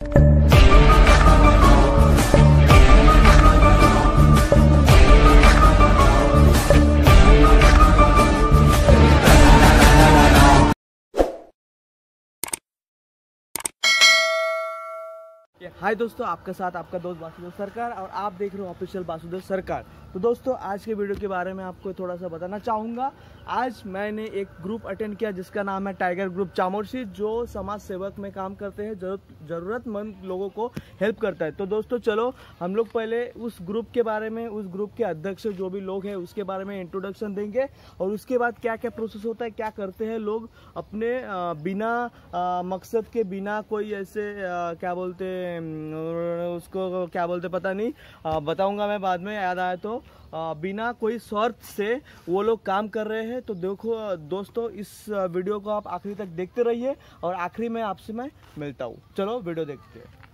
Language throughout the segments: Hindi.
you हाय दोस्तों आपके साथ आपका दोस्त वासुदेव सरकार और आप देख रहे हो ऑफिशियल वासुदेव सरकार। तो दोस्तों आज के वीडियो के बारे में आपको थोड़ा सा बताना चाहूँगा। आज मैंने एक ग्रुप अटेंड किया जिसका नाम है टाइगर ग्रुप चामोरसी जो समाज सेवक में काम करते हैं ज़रूरत ज़रूरतमंद लोगों को हेल्प करता है। तो दोस्तों चलो हम लोग पहले उस ग्रुप के बारे में उस ग्रुप के अध्यक्ष जो भी लोग हैं उसके बारे में इंट्रोडक्शन देंगे और उसके बाद क्या क्या प्रोसेस होता है क्या करते हैं लोग अपने बिना मकसद के बिना कोई ऐसे क्या बोलते हैं, उसको क्या बोलते पता नहीं। बताऊँगा बताऊँगा मैं बाद में, याद आया तो। बिना कोई शर्त से वो लोग काम कर रहे हैं। तो देखो, दोस्तों, इस वीडियो को आप आखिरी तक देखते रहिए और आखिरी में आपसे मैं मिलता हूँ। चलो, वीडियो देखते हैं।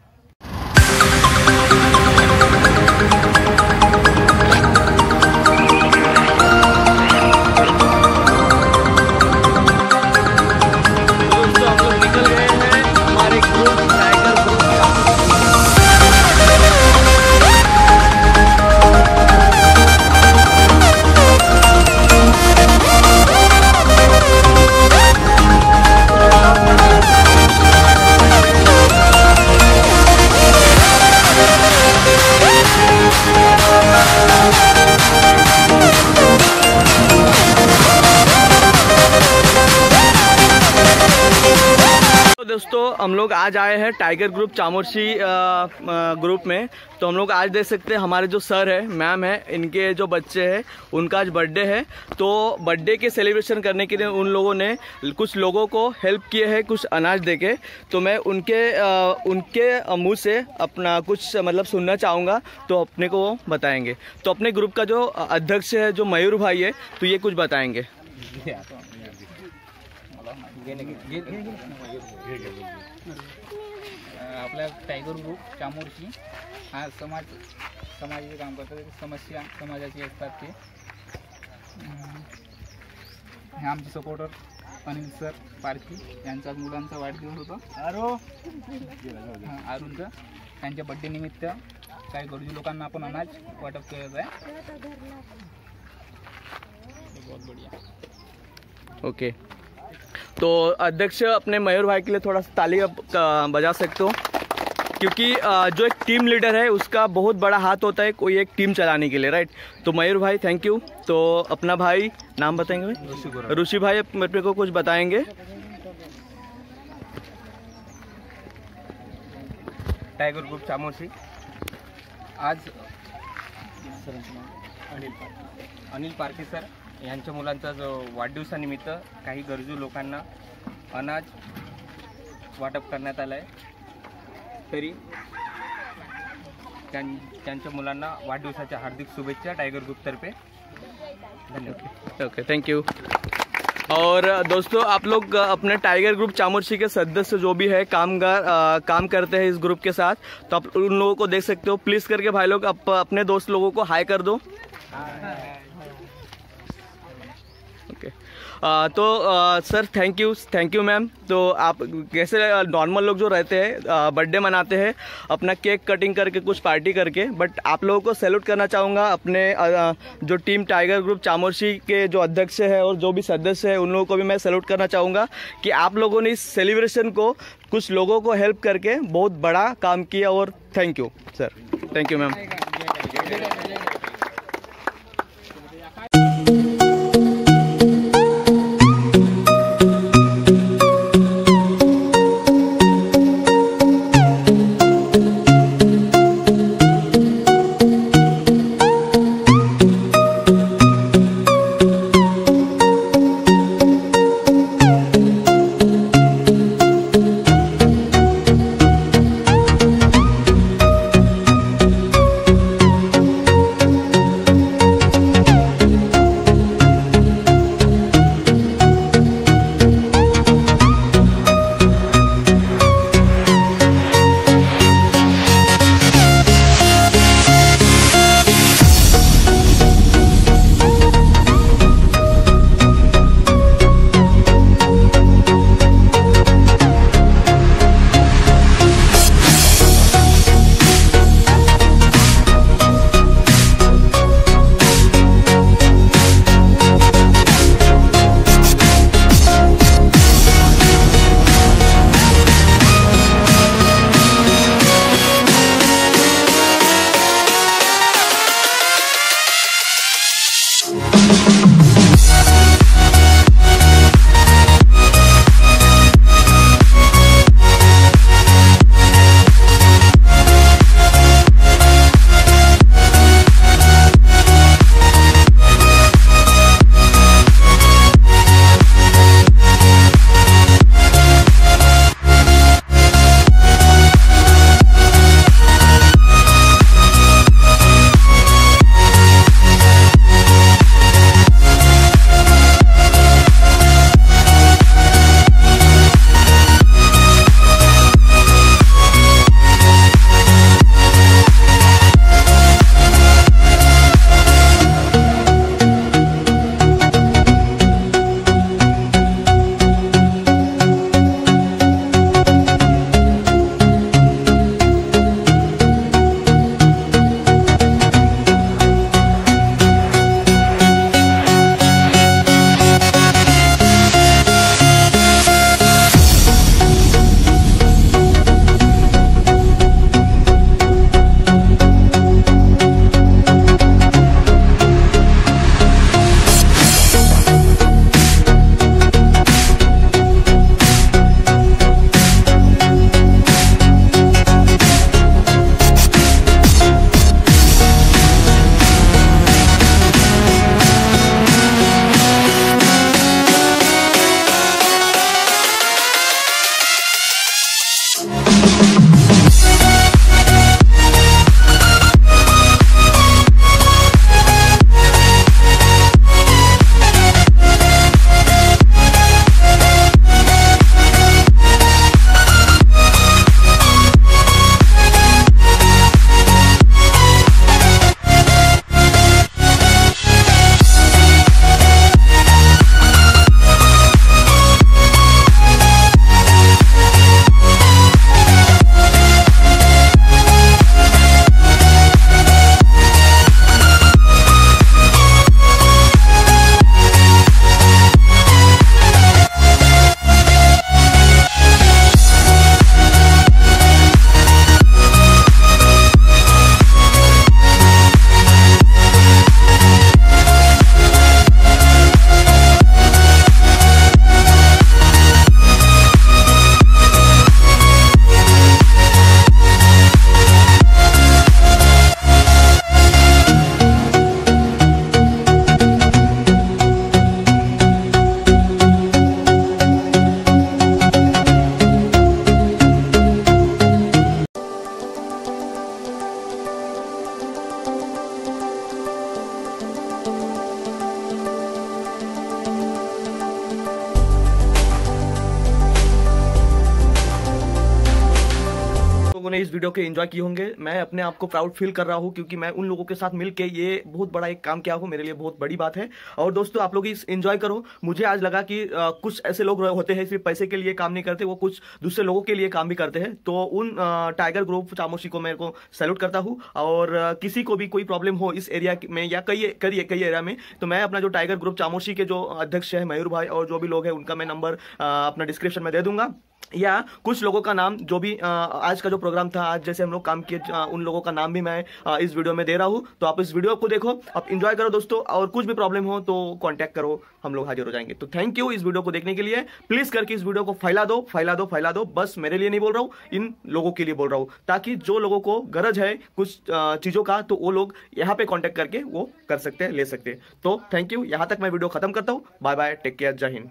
हम लोग आज आए हैं टाइगर ग्रुप चामोरसी अ, ग्रुप में। तो हम लोग आज देख सकते हैं हमारे जो सर है मैम है इनके जो बच्चे हैं उनका आज बर्थडे है। तो बर्थडे के सेलिब्रेशन करने के लिए उन लोगों ने कुछ लोगों को हेल्प किए हैं कुछ अनाज देके। तो मैं उनके अ, उनके मुँह से अपना कुछ मतलब सुनना चाहूँगा तो अपने को वो बताएँगे। तो अपने ग्रुप का जो अध्यक्ष है जो मयूर भाई है तो ये कुछ बताएँगे। आपल्या टायगर ग्रुप चामोरची. हा समाज समाजाचे काम करतात समस्या समाजाची असतात ते. हे आमचे सपोर्टर अनिल सर पारखी यांचा मुलांचा वाढदिवस होता. हा, अरुणचा त्यांच्या बड्डे निमित्त काही गरजू लोकांना आपण अनाज वाटप करत आहे. बहुत बढ़िया. ओके तो अध्यक्ष अपने मयूर भाई के लिए थोड़ा सा ताली बजा सकते हो। क्योंकि जो एक टीम लीडर है उसका बहुत बड़ा हाथ होता है कोई एक टीम चलाने के लिए राइट? तो मयूर भाई थैंक यू तो अपना भाई नाम बताएँगे भाई? ऋषि भाई मेरे को कुछ बताएँगे। टाइगर ग्रुप चामोर्शी आज अनिल पारखे सर यांच्या मुलांचा जो वाढदिवसानिमित्त काही गरजू लोकांना अनाज वाटप करण्यात आलं आहे तरी त्यां त्यांच्या मुलांना वाढदिवसाच्या हार्दिक शुभेच्छा टायगर ग्रुपतर्फे धन्यवाद. ओके थैंक यू और दोस्तों आप लोग अपने टाइगर ग्रुप चामुर्शी के सदस्य जो भी है कामगार काम करते हैं इस ग्रुप के साथ तो आप उन लोगों को देख सकते हो। प्लीज़ करके भाई लोग अप, अपने दोस्त लोगों को हाई कर दो। ओके। तो sir thank you thank you ma'am तो आप कैसे नॉर्मल लोग जो रहते हैं बर्थडे मनाते हैं अपना केक कटिंग करके कुछ पार्टी करके बट आप लोगों को सैल्यूट करना चाहूँगा अपने अ, जो टीम टाइगर ग्रुप चामोशी के जो अध्यक्ष है और जो भी सदस्य है उन लोगों को भी मैं सैल्यूट करना चाहूँगा कि आप लोगों ने इस सेलिब्रेशन को कुछ लोगों को हेल्प करके बहुत बड़ा काम किया और thank you sir thank you ma'am लोगों ने इस वीडियो के एंजॉय किए होंगे। मैं अपने आप को प्राउड फील कर रहा हूँ क्योंकि मैं उन लोगों के साथ मिलके ये बहुत बड़ा एक काम किया हूँ। मेरे लिए बहुत बड़ी बात है। और दोस्तों आप लोग इस एंजॉय करो। मुझे आज लगा कि आ, कुछ ऐसे लोग होते हैं सिर्फ़ पैसे के लिए काम नहीं करते वो कुछ दूसरे लोगों के लिए काम भी करते हैं। तो उन टाइगर ग्रुप चामोशी को मेरे को सैल्यूट करता हूँ। और किसी को भी कोई प्रॉब्लम हो इस एरिया में या कई कई कई एरिया में तो मैं अपना जो टाइगर ग्रुप चामोशी के जो अध्यक्ष है मयूर भाई और जो भी लोग हैं उनका मैं नंबर अपना डिस्क्रिप्शन में दे दूँगा। या कुछ लोगों का नाम जो भी आज का जो प्रोग्राम था, आज जैसे हम लोग काम किए उन लोगों का नाम भी मैं इस वीडियो में दे रहा हूँ। तो आप इस वीडियो को देखो, आप इंजॉय करो दोस्तों, और कुछ भी प्रॉब्लम हो तो कॉन्टैक्ट करो, हम लोग हाजिर हो जाएँगे। तो थैंक यू इस वीडियो को देखने के लिए। प्लीज़ करके इस वीडियो को फैला दो फैला दो फैला दो। बस मेरे लिए नहीं बोल रहा हूँ, इन लोगों के लिए बोल रहा हूँ, ताकि जो लोगों को गरज है कुछ चीज़ों का तो वो लोग यहाँ पे कॉन्टेक्ट करके वो कर सकते हैं, ले सकते हैं। तो थैंक यू यहाँ तक मैं वीडियो खत्म करता हूँ। बाय बाय टेक केयर जय हिंद